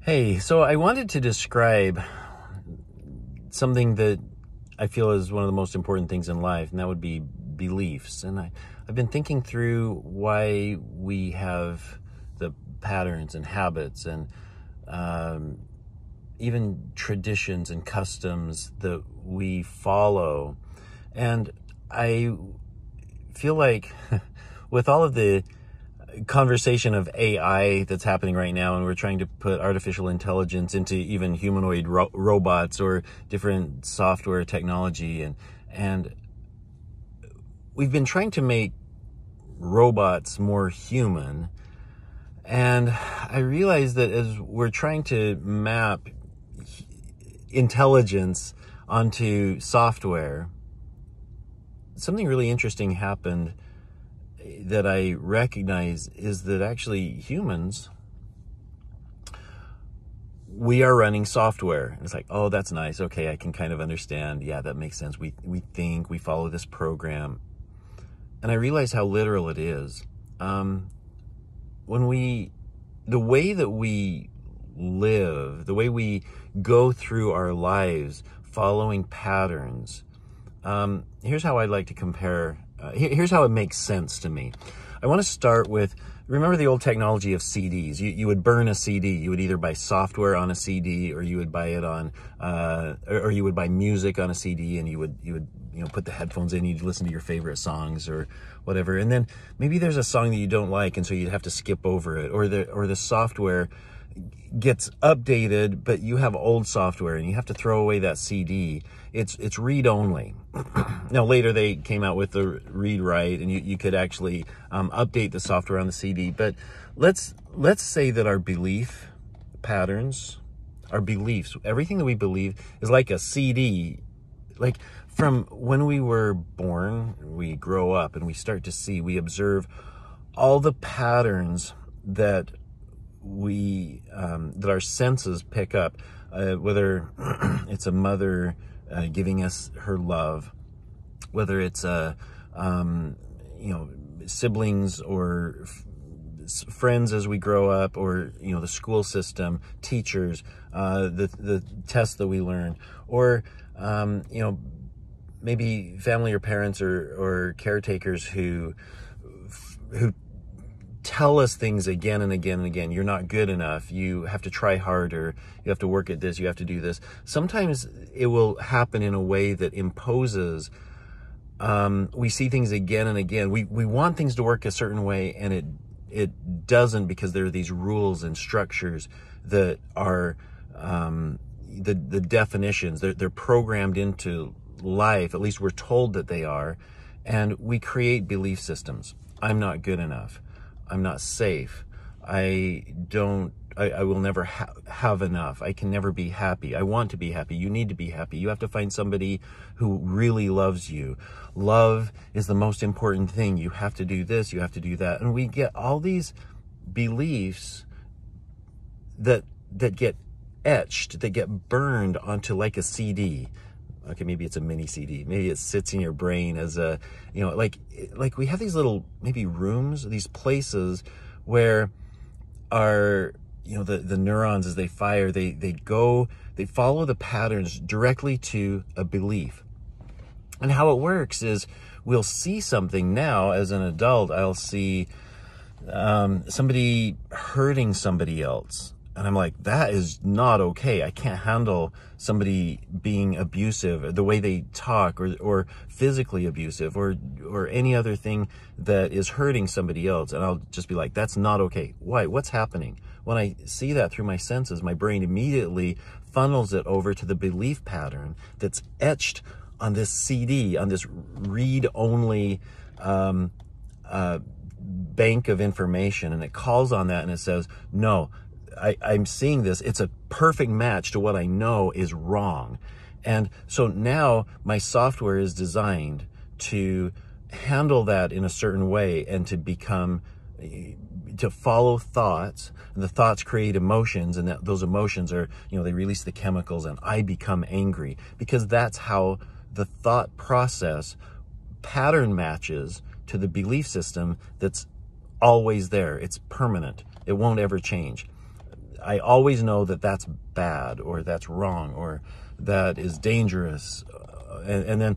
Hey, so I wanted to describe something that I feel is one of the most important things in life, and that would be beliefs. And I, I've been thinking through why we have the patterns and habits and um, even traditions and customs that we follow. And I feel like with all of the conversation of AI that's happening right now, and we're trying to put artificial intelligence into even humanoid ro- robots or different software technology, and and we've been trying to make robots more human. And I realize that as we're trying to map intelligence onto software, something really interesting happened that I recognize is that actually humans, we are running software. It's like, oh, that's nice. Okay, I can kind of understand. Yeah, that makes sense. We we think, we follow this program, and I realize how literal it is. Um, when we, the way that we live, the way we go through our lives, following patterns. Um, here's how I'd like to compare uh, here's how it makes sense to me. I want to start with remember the old technology of CDs. You, you would burn a CD. You would either buy software on a CD or you would buy it on, uh, or, or, you would buy music on a CD and you would, you would, you know, put the headphones in, you'd listen to your favorite songs or whatever. And then maybe there's a song that you don't like and so you'd have to skip over it or the, or the software gets updated, but you have old software and you have to throw away that CD. It's it's read only. now later they came out with the read write, and you, you could actually um, update the software on the CD. But let's let's say that our belief patterns, our beliefs, everything that we believe is like a CD. Like from when we were born, we grow up and we start to see, we observe all the patterns that we um, that our senses pick up, uh, whether it's a mother uh, giving us her love, whether it's a um, you know siblings or friends as we grow up, or you know the school system, teachers, uh, the the tests that we learn, or um, you know maybe family or parents or or caretakers who who tell us things again and again and again. You're not good enough. You have to try harder. You have to work at this. You have to do this. Sometimes it will happen in a way that imposes. Um, we see things again and again. We we want things to work a certain way, and it it doesn't because there are these rules and structures that are um, the the definitions. They're they're programmed into life. At least we're told that they are, and we create belief systems. I'm not good enough. I'm not safe. I don't, I, I will never ha- have enough. I can never be happy. I want to be happy. You need to be happy. You have to find somebody who really loves you. Love is the most important thing. You have to do this, you have to do that. And we get all these beliefs that, that get etched, that get burned onto like a CD okay maybe it's a mini cd maybe it sits in your brain as a you know like like we have these little maybe rooms these places where our you know the the neurons as they fire they they go they follow the patterns directly to a belief. And how it works is we'll see something now as an adult. I'll see um, somebody hurting somebody else and I'm like, that is not okay. I can't handle somebody being abusive, the way they talk, or or physically abusive, or or any other thing that is hurting somebody else. And I'll just be like, that's not okay. Why? What's happening? When I see that through my senses, my brain immediately funnels it over to the belief pattern that's etched on this CD, on this read-only um, uh, bank of information, and it calls on that and it says, no I, I'm seeing this. It's a perfect match to what I know is wrong. And so now my software is designed to handle that in a certain way and to become to follow thoughts and the thoughts create emotions and that those emotions are you know they release the chemicals and i become angry because that's how the thought process pattern matches to the belief system that's always there it's permanent it won't ever change I always know that that's bad or that's wrong or that is dangerous. Uh, and, and then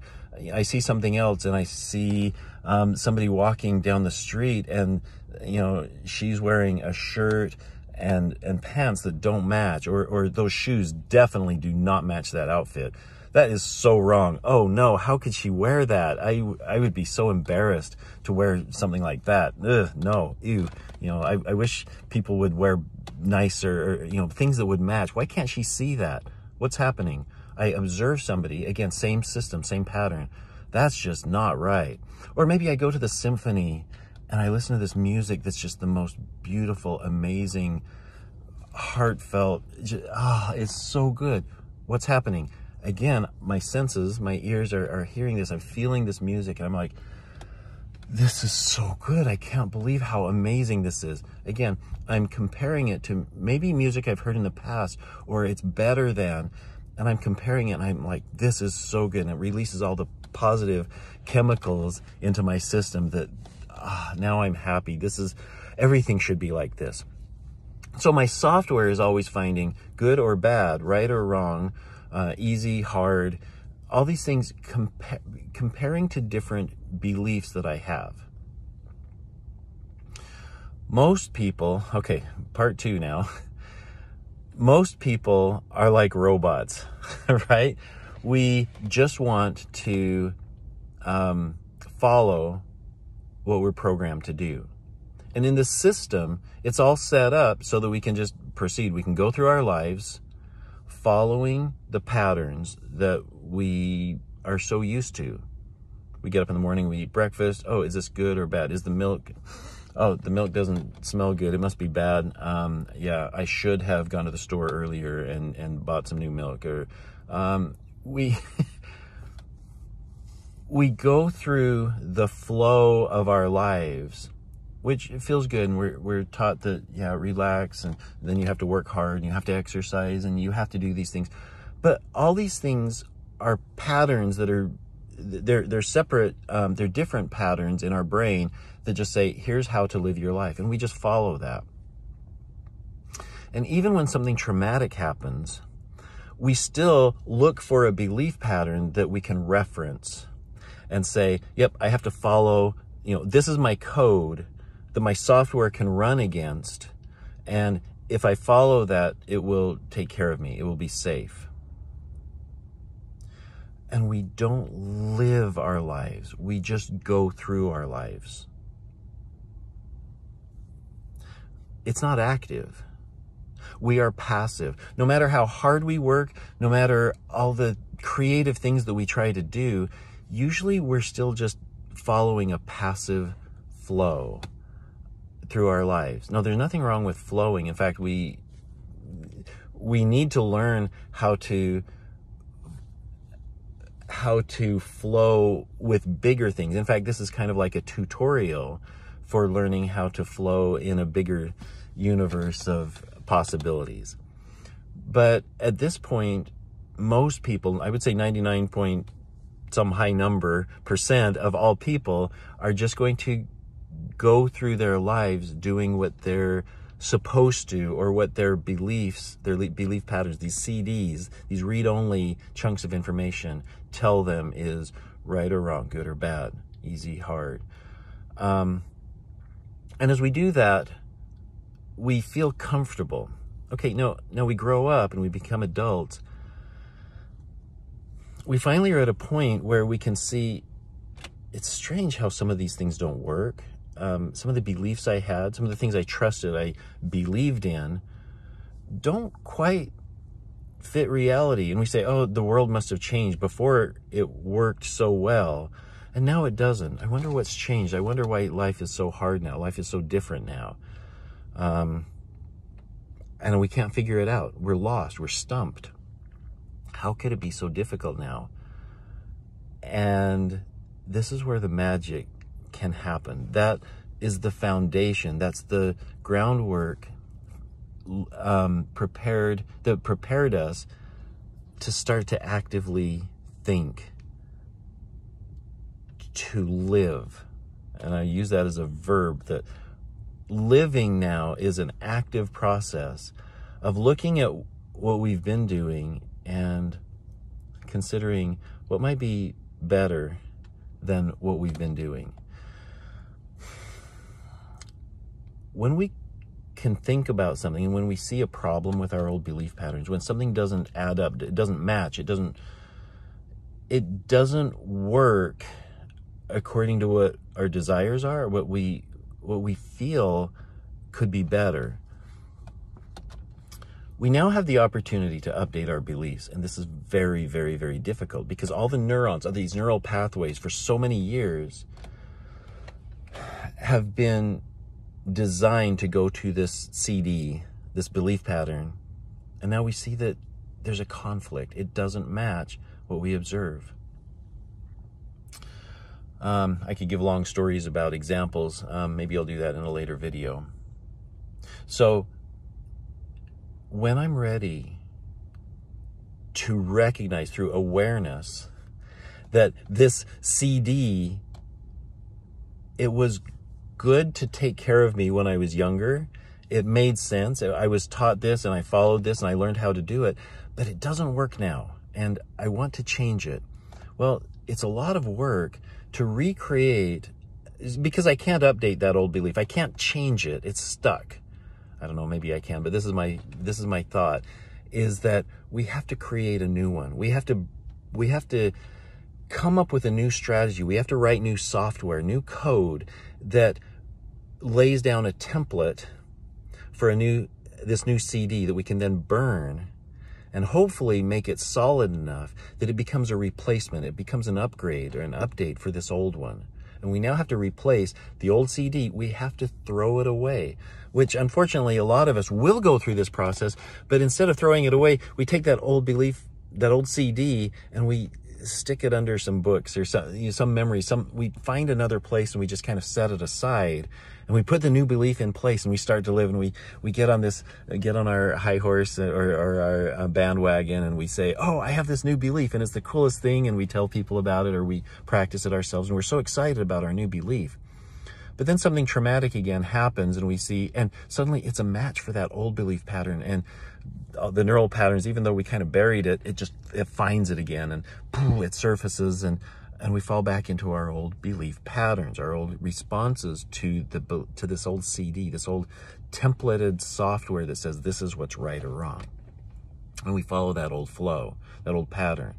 I see something else and I see um, somebody walking down the street and, you know, she's wearing a shirt and, and pants that don't match or, or those shoes definitely do not match that outfit. That is so wrong. Oh no, how could she wear that? I, I would be so embarrassed to wear something like that. Ugh, no, ew. You know, I, I wish people would wear nicer, or, you know, things that would match. Why can't she see that? What's happening? I observe somebody, again, same system, same pattern. That's just not right. Or maybe I go to the symphony and I listen to this music that's just the most beautiful, amazing, heartfelt. Ah, oh, it's so good. What's happening? Again, my senses, my ears are, are hearing this. I'm feeling this music and I'm like, this is so good. I can't believe how amazing this is. Again, I'm comparing it to maybe music I've heard in the past or it's better than, and I'm comparing it and I'm like, this is so good. And it releases all the positive chemicals into my system that ah, now I'm happy. This is, everything should be like this. So my software is always finding good or bad, right or wrong, uh, easy, hard, all these things compa comparing to different beliefs that I have. Most people, okay, part two now. Most people are like robots, right? We just want to um, follow what we're programmed to do. And in the system, it's all set up so that we can just proceed. We can go through our lives following the patterns that we are so used to. We get up in the morning, we eat breakfast. Oh, is this good or bad? Is the milk, oh, the milk doesn't smell good. It must be bad. Um, yeah, I should have gone to the store earlier and, and bought some new milk. Or um, we, we go through the flow of our lives which feels good and we're, we're taught that yeah relax and then you have to work hard and you have to exercise and you have to do these things. But all these things are patterns that are they're they're separate um, they're different patterns in our brain that just say here's how to live your life and we just follow that. And even when something traumatic happens we still look for a belief pattern that we can reference and say yep i have to follow you know this is my code that my software can run against and if i follow that it will take care of me it will be safe and we don't live our lives. We just go through our lives. It's not active. We are passive. No matter how hard we work, no matter all the creative things that we try to do, usually we're still just following a passive flow through our lives. No, there's nothing wrong with flowing. In fact, we we need to learn how to how to flow with bigger things. In fact, this is kind of like a tutorial for learning how to flow in a bigger universe of possibilities. But at this point, most people, I would say 99 point some high number percent of all people are just going to go through their lives doing what they're supposed to or what their beliefs, their belief patterns, these CDs, these read-only chunks of information tell them is right or wrong, good or bad, easy, hard. Um, and as we do that, we feel comfortable. Okay, no, no, we grow up and we become adults. We finally are at a point where we can see it's strange how some of these things don't work um, some of the beliefs I had, some of the things I trusted, I believed in, don't quite fit reality. And we say, oh, the world must have changed. Before it worked so well, and now it doesn't. I wonder what's changed. I wonder why life is so hard now. Life is so different now. Um, and we can't figure it out. We're lost. We're stumped. How could it be so difficult now? And this is where the magic can happen. That is the foundation. That's the groundwork um, prepared that prepared us to start to actively think, to live. And I use that as a verb that living now is an active process of looking at what we've been doing and considering what might be better than what we've been doing. When we can think about something and when we see a problem with our old belief patterns, when something doesn't add up, it doesn't match, it doesn't it doesn't work according to what our desires are, what we what we feel could be better. We now have the opportunity to update our beliefs, and this is very, very, very difficult because all the neurons, all these neural pathways for so many years have been designed to go to this CD, this belief pattern, and now we see that there's a conflict. It doesn't match what we observe. Um, I could give long stories about examples. Um, maybe I'll do that in a later video. So, when I'm ready to recognize through awareness that this CD, it was good to take care of me when I was younger. It made sense. I was taught this and I followed this and I learned how to do it, but it doesn't work now. And I want to change it. Well, it's a lot of work to recreate because I can't update that old belief. I can't change it. It's stuck. I don't know, maybe I can, but this is my this is my thought is that we have to create a new one. We have to we have to come up with a new strategy. We have to write new software, new code that lays down a template for a new this new CD that we can then burn and hopefully make it solid enough that it becomes a replacement. It becomes an upgrade or an update for this old one. And we now have to replace the old CD. We have to throw it away, which unfortunately a lot of us will go through this process. But instead of throwing it away, we take that old belief, that old CD, and we stick it under some books or some, you know, some memory. Some we find another place and we just kind of set it aside, and we put the new belief in place, and we start to live, and we we get on this, get on our high horse or, or our uh, bandwagon, and we say, "Oh, I have this new belief, and it's the coolest thing," and we tell people about it, or we practice it ourselves, and we're so excited about our new belief. But then something traumatic again happens, and we see, and suddenly it's a match for that old belief pattern, and uh, the neural patterns, even though we kind of buried it, it just it finds it again and poof, it surfaces and and we fall back into our old belief patterns, our old responses to the to this old CD, this old templated software that says this is what's right or wrong. And we follow that old flow, that old pattern.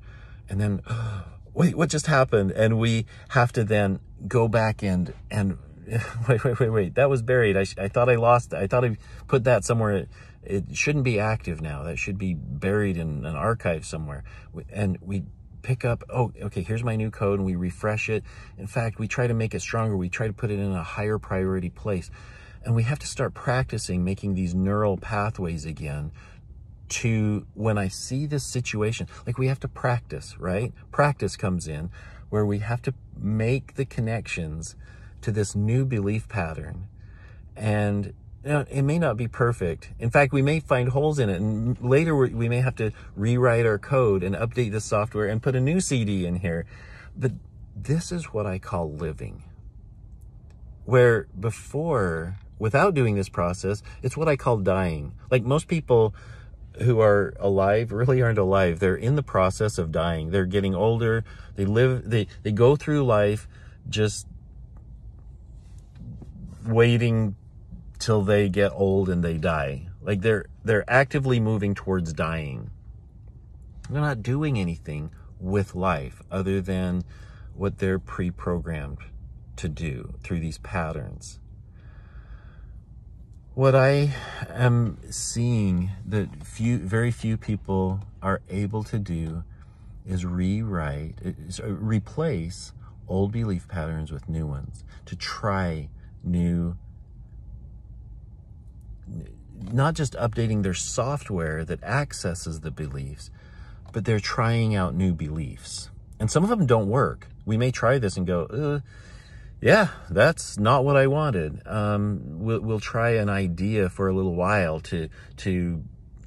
And then wait, what just happened? And we have to then go back and and wait, wait, wait, wait. That was buried. I, I thought I lost. I thought I put that somewhere it shouldn't be active now. That should be buried in an archive somewhere. And we pick up, oh, okay, here's my new code, and we refresh it. In fact, we try to make it stronger. We try to put it in a higher priority place. And we have to start practicing making these neural pathways again to when I see this situation, like we have to practice, right? Practice comes in where we have to make the connections to this new belief pattern. And now, it may not be perfect. In fact, we may find holes in it, and later we may have to rewrite our code and update the software and put a new CD in here. But this is what I call living. Where before, without doing this process, it's what I call dying. Like most people who are alive really aren't alive. They're in the process of dying. They're getting older. They live, they, they go through life just waiting till they get old and they die. Like they're they're actively moving towards dying. They're not doing anything with life other than what they're pre-programmed to do through these patterns. What I am seeing that few very few people are able to do is rewrite, is uh, replace old belief patterns with new ones, to try new not just updating their software that accesses the beliefs, but they're trying out new beliefs. And some of them don't work. We may try this and go, uh, yeah, that's not what I wanted. Um, we'll, we'll try an idea for a little while to, to,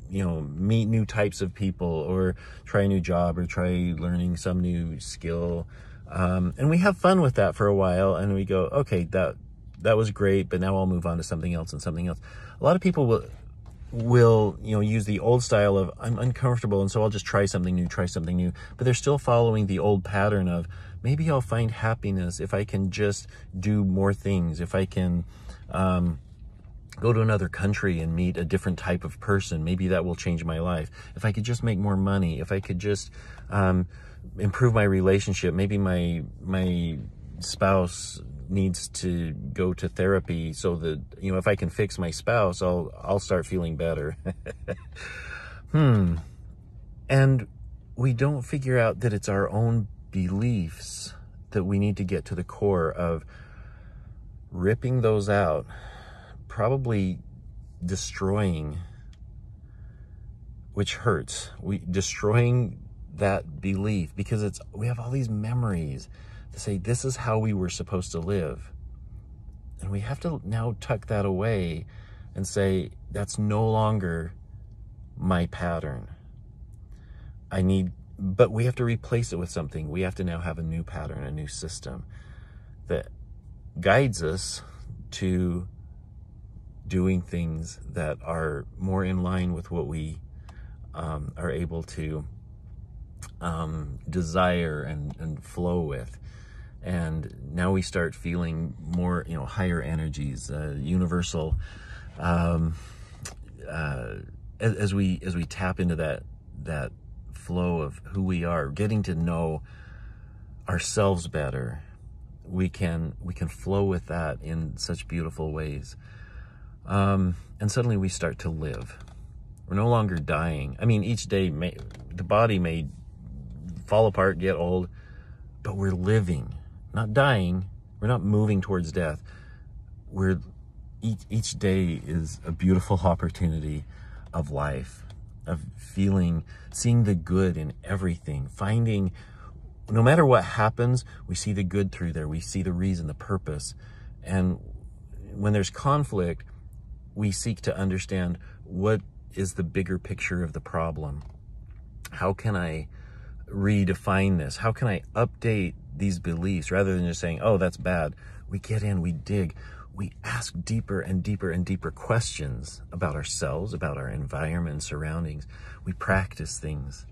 you know, meet new types of people or try a new job or try learning some new skill. Um, and we have fun with that for a while and we go, okay, that, that was great, but now I'll move on to something else and something else. A lot of people will will, you know, use the old style of I'm uncomfortable and so I'll just try something new, try something new. But they're still following the old pattern of maybe I'll find happiness if I can just do more things, if I can um, go to another country and meet a different type of person. Maybe that will change my life. If I could just make more money, if I could just um, improve my relationship, maybe my my spouse needs to go to therapy so that you know if I can fix my spouse, I'll I'll start feeling better. hmm. And we don't figure out that it's our own beliefs that we need to get to the core of ripping those out, probably destroying which hurts. We destroying that belief because it's we have all these memories say this is how we were supposed to live. And we have to now tuck that away and say that's no longer my pattern. I need but we have to replace it with something. We have to now have a new pattern, a new system that guides us to doing things that are more in line with what we um, are able to um, desire and, and flow with. And now we start feeling more, you know, higher energies, uh, universal. Um, uh, as, we as we tap into that that flow of who we are, getting to know ourselves better, we can we can flow with that in such beautiful ways. Um, and suddenly we start to live. We're no longer dying. I mean, each day may, the body may fall apart, get old, but we're living, not dying. We're not moving towards death. We're each, each day is a beautiful opportunity of life, of feeling, seeing the good in everything, finding no matter what happens, we see the good through there. We see the reason, the purpose. And when there's conflict, we seek to understand what is the bigger picture of the problem. How can I redefine this? How can I update these beliefs rather than just saying, oh, that's bad? We get in, we dig, we ask deeper and deeper and deeper questions about ourselves, about our environment and surroundings. We practice things,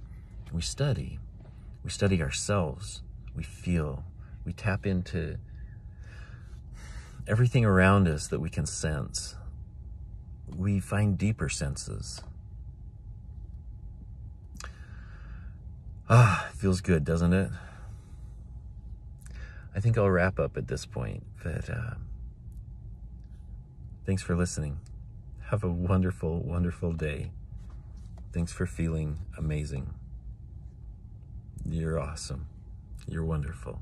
we study. We study ourselves. We feel. We tap into everything around us that we can sense. We find deeper senses. Ah, feels good, doesn't it? I think I'll wrap up at this point, but uh, thanks for listening. Have a wonderful, wonderful day. Thanks for feeling amazing. You're awesome. You're wonderful.